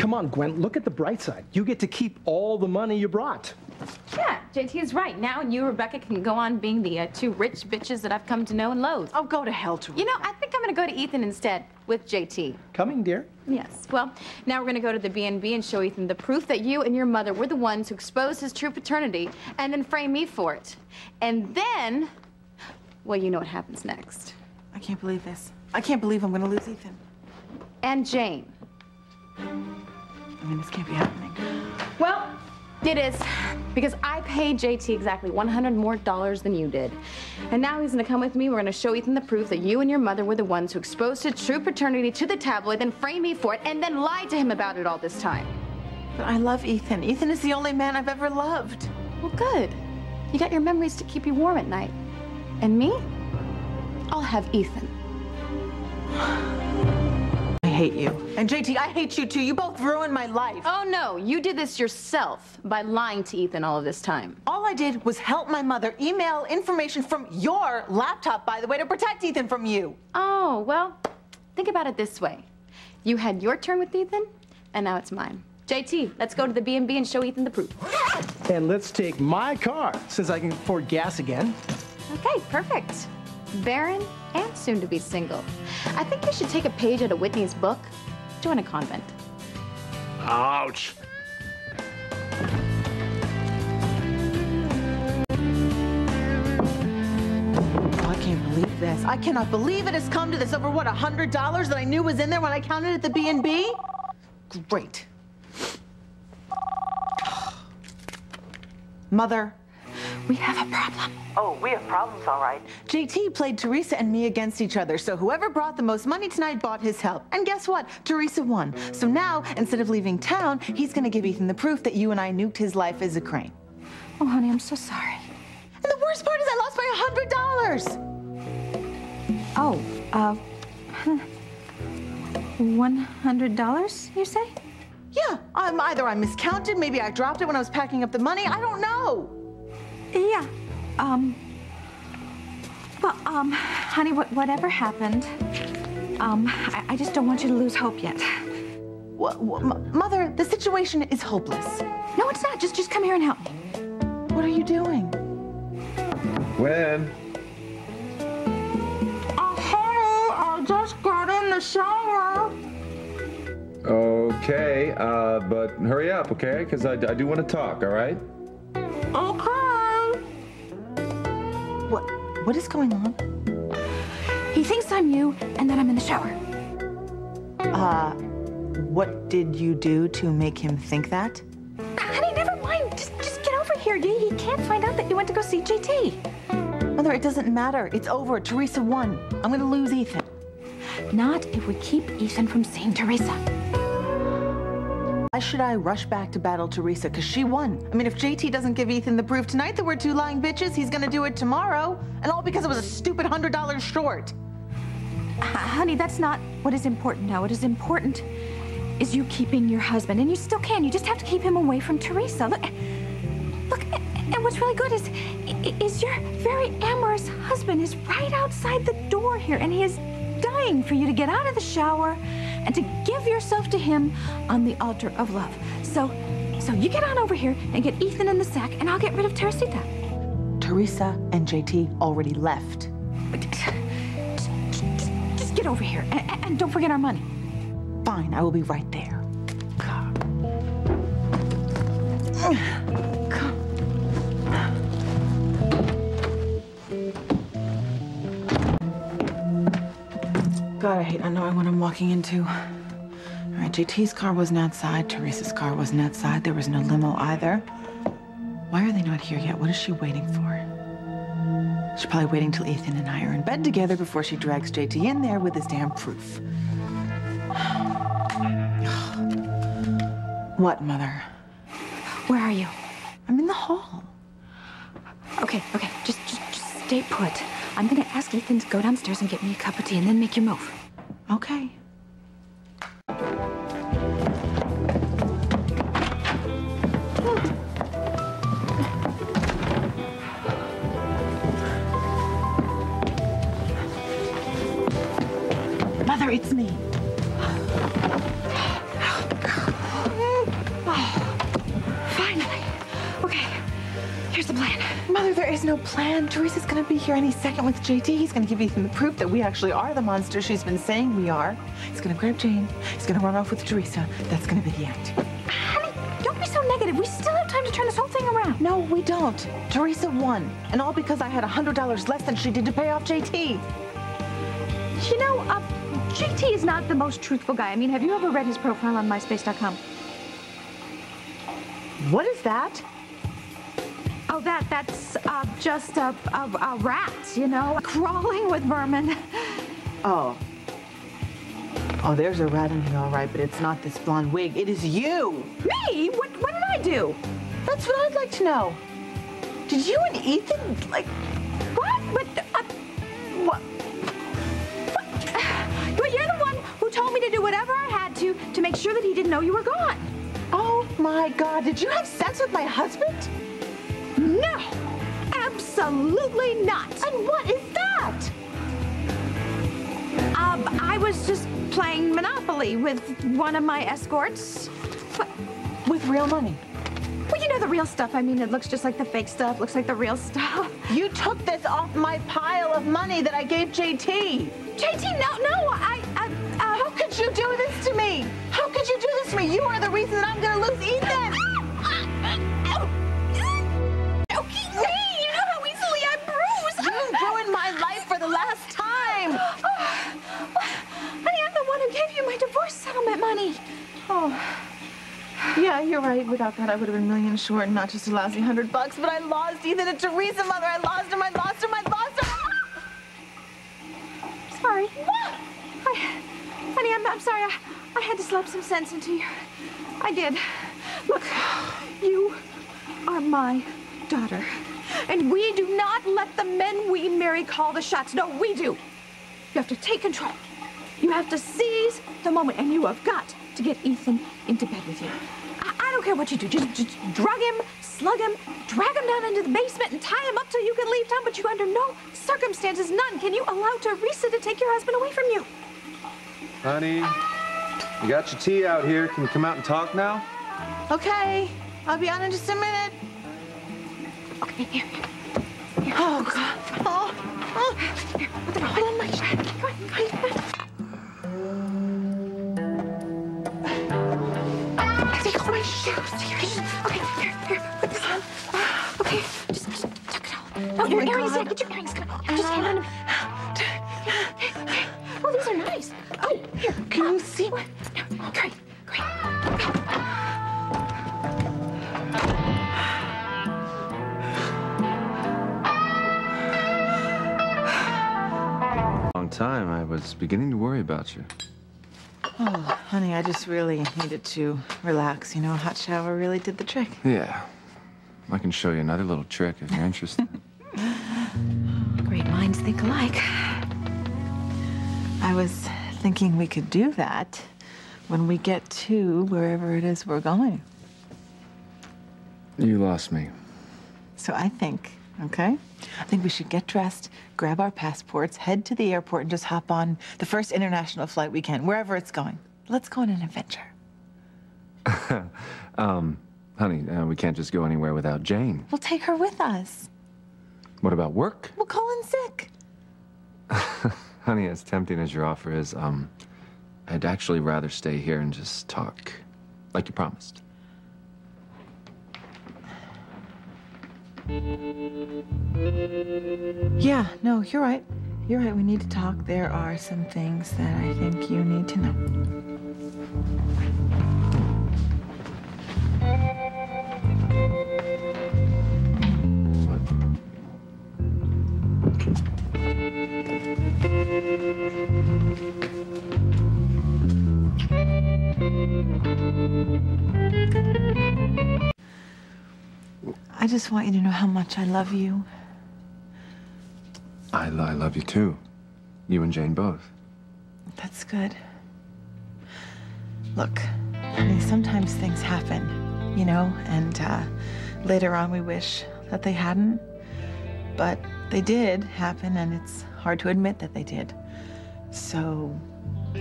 Come on, Gwen, look at the bright side. You get to keep all the money you brought. Yeah, JT is right. Now you, Rebecca, can go on being the uh, two rich bitches that I've come to know and loathe. Oh, go to hell, Theresa. You know, I think I'm going to go to Ethan instead with JT. Coming, dear. Yes. Well, now we're going to go to the B&B and show Ethan the proof that you and your mother were the ones who exposed his true paternity and then frame me for it. And then, well, you know what happens next. I can't believe this. I can't believe I'm going to lose Ethan. And Jane. I mean, this can't be happening. Well, it is. Because I paid JT exactly 100 more dollars than you did. And now he's gonna come with me. We're gonna show Ethan the proof that you and your mother were the ones who exposed his true paternity to the tabloid, then framed me for it, and then lied to him about it all this time. But I love Ethan. Ethan is the only man I've ever loved. Well, good. You got your memories to keep you warm at night. And me? I'll have Ethan. I hate you. And JT, I hate you too. You both ruined my life. Oh, no. You did this yourself by lying to Ethan all of this time. All I did was help my mother email information from your laptop, by the way, to protect Ethan from you. Oh, well, think about it this way. You had your turn with Ethan, and now it's mine. JT, let's go to the B&B and show Ethan the proof. And let's take my car, since I can afford gas again. Okay, perfect. Barren and soon to be single. I think you should take a page out of Whitney's book. Join a convent. Ouch. Oh, I can't believe this. I cannot believe it has come to this over what, a hundred dollars that I knew was in there when I counted at the B&B? Great. Mother, we have a problem. Oh, we have problems, all right. JT played Theresa and me against each other, so whoever brought the most money tonight bought his help. And guess what? Theresa won. So now, instead of leaving town, he's gonna give Ethan the proof that you and I nuked his life as a Crane. Oh, honey, I'm so sorry. And the worst part is I lost by a hundred dollars. Oh, uh, $100, you say? Yeah, um, either I miscounted, maybe I dropped it when I was packing up the money. I don't know. Yeah. Um. Well, um, honey, what, whatever happened, um, I, I just don't want you to lose hope yet. Wha- wha- Mother, the situation is hopeless. No, it's not. Just, just come here and help me. What are you doing? When? Oh, honey, I just got in the shower. okay, uh, but hurry up, okay? Because I, I do want to talk, all right? Okay. What? Is going on? He thinks I'm you, and that I'm in the shower. Uh, what did you do to make him think that? Honey, never mind. Just, just get over here. He, he can't find out that you went to go see JT. Mother, it doesn't matter. It's over. Theresa won. I'm gonna lose Ethan. Not if we keep Ethan from seeing Theresa. Why should I rush back to battle Theresa? Because she won. I mean, if JT doesn't give Ethan the proof tonight that we're two lying bitches, he's gonna do it tomorrow. And all because it was a stupid hundred dollars short. H- honey, that's not what is important now. What is important is you keeping your husband, and you still can. You just have to keep him away from Theresa. Look, look, and what's really good is, is your very amorous husband is right outside the door here, and he is dying for you to get out of the shower and to give yourself to him on the altar of love. So, so you get on over here and get Ethan in the sack, and I'll get rid of Teresita. Theresa and JT already left. Just get over here, and, and don't forget our money. Fine, I will be right there. God, I hate, I know what I'm walking into. All right, JT's car wasn't outside. Theresa's car wasn't outside. There was no limo either. Why are they not here yet? What is she waiting for? She's probably waiting till Ethan and I are in bed together before she drags JT in there with his damn proof. What, Mother? Where are you? I'm in the hall. Okay, okay, just, just, just stay put. I'm gonna ask Ethan to go downstairs and get me a cup of tea and then make your move. Okay. Plan. Theresa's gonna be here any second with JT. He's gonna give Ethan the proof that we actually are the monster she's been saying we are. He's gonna grab Jane. He's gonna run off with Theresa. That's gonna be the end. Honey, don't be so negative. We still have time to turn this whole thing around. No, we don't. Theresa won. And all because I had $100 less than she did to pay off JT. You know, uh, JT is not the most truthful guy. I mean, have you ever read his profile on MySpace.com? What is that? That that's uh, just a, a, a rat, you know, crawling with vermin. Oh. Oh, there's a rat in here, all right, but it's not this blonde wig. It is you. Me? What what did I do? That's what I'd like to know. Did you and Ethan, like, What? But uh, what? but you're the one who told me to do whatever I had to to make sure that he didn't know you were gone. Oh my God, did you have sex with my husband? No, absolutely not. And what is that? Um, I was just playing Monopoly with one of my escorts. But, With real money. well, you know the real stuff. I mean, it looks just like the fake stuff. Looks like the real stuff. You took this off my pile of money that I gave JT. JT, no, no, I, you're that, I would have been millions short, and not just a lousy hundred bucks. But I lost Ethan and Theresa, mother. I lost him. I lost him. I lost him. Ah! Sorry. What? I, honey, I'm, I'm sorry. I, I had to slap some sense into you. I did. Look, you are my daughter. And we do not let the men we marry call the shots. No, we do. You have to take control. You have to seize the moment, and you have got to get Ethan into bed with you. I, I don't care what you do. Just, just drug him, slug him, drag him down into the basement, and tie him up till you can leave town. But you, under no circumstances, none, can you allow Theresa to take your husband away from you. Honey, you got your tea out here. Can you come out and talk now? Okay, I'll be on in just a minute. Okay, here, here. Oh God. Oh. oh. Here, No, your my earrings. God. Yeah, get your earrings. Come on. Just hand on them. Oh, these are nice. Oh, here. Can you see? What? No, great, great. Long time. I was beginning to worry about you. Oh, honey, I just really needed to relax. You know, a hot shower really did the trick. Yeah. I can show you another little trick if you're interested. Great think alike. I was thinking we could do that when we get to wherever it is we're going. you lost me. So I think, okay? I think we should get dressed, grab our passports, head to the airport, and just hop on the first international flight we can, wherever it's going. Let's go on an adventure. Honey, uh, we can't just go anywhere without Jane. We'll take her with us. What about work? We'll call in sick. Honey, as tempting as your offer is, um, I'd actually rather stay here and just talk, like you promised. Yeah, no, you're right. You're right. We need to talk. There are some things that I think you need to know. Just want you to know how much I love you. I, I love you too. You and Jane both. That's good. Look, honey, sometimes things happen, you know, and uh, later on we wish that they hadn't. But they did happen, and it's hard to admit that they did. So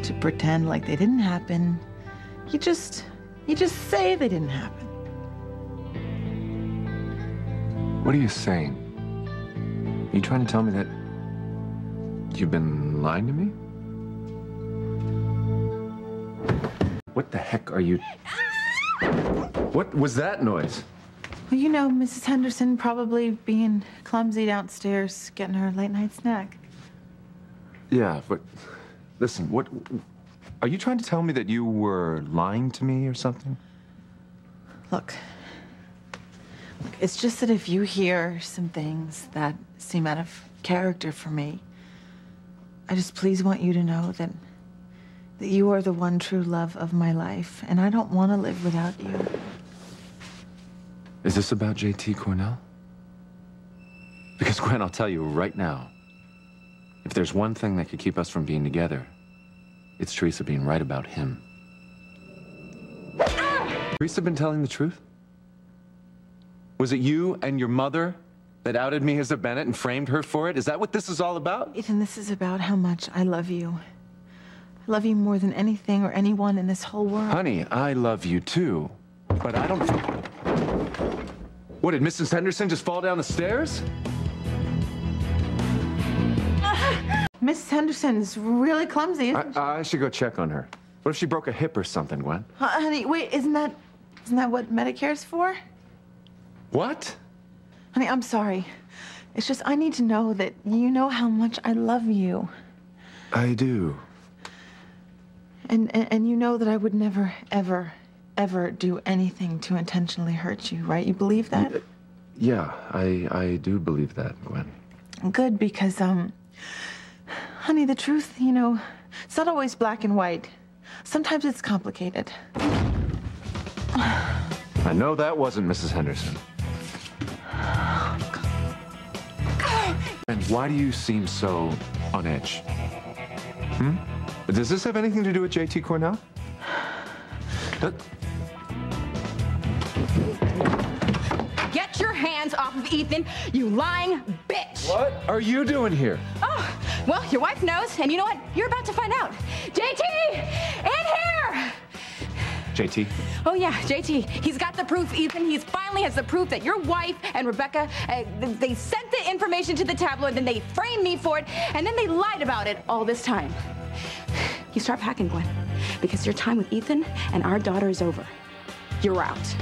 to pretend like they didn't happen, you just you just say they didn't happen. What are you saying? Are you trying to tell me that you've been lying to me? What the heck are you? What was that noise? Well, you know, Mrs. Henderson probably being clumsy downstairs, getting her late night snack. Yeah, but listen, what are you trying to tell me that you were lying to me or something? Look, look, it's just that if you hear some things that seem out of character for me, I just please want you to know that that you are the one true love of my life, and I don't want to live without you. Is this about JT Cornell? Because Gwen, I'll tell you right now, if there's one thing that could keep us from being together, it's Theresa being right about him. Ah! Theresa been telling the truth? Was it you and your mother that outed me as a Bennett and framed her for it? Is that what this is all about? Ethan, this is about how much I love you. I love you more than anything or anyone in this whole world. Honey, I love you too, but I don't. What, did Mrs. Henderson just fall down the stairs? Mrs. Henderson's really clumsy. I? I should go check on her. What if she broke a hip or something, Gwen? Uh, honey, wait, isn't that isn't that what Medicare's for? What? Honey, I'm sorry. It's just I need to know that you know how much I love you. I do. And, and and you know that I would never ever ever do anything to intentionally hurt you, right? You believe that? Yeah, I I do believe that, Gwen. Good because um honey, the truth, you know, it's not always black and white. Sometimes it's complicated. I know that wasn't Mrs. Henderson. Why do you seem so on edge? Hmm? Does this have anything to do with JT Cornell? Get your hands off of Ethan, you lying bitch! What are you doing here? Oh, well, your wife knows, and you know what? You're about to find out. JT! In here! JT? Oh, yeah, JT. He's got the proof, Ethan. He's finally has the proof that your wife and Rebecca, uh, they sent the information to the tabloid, then they framed me for it, and then they lied about it all this time. You start packing, Gwen, because your time with Ethan and our daughter is over. You're out.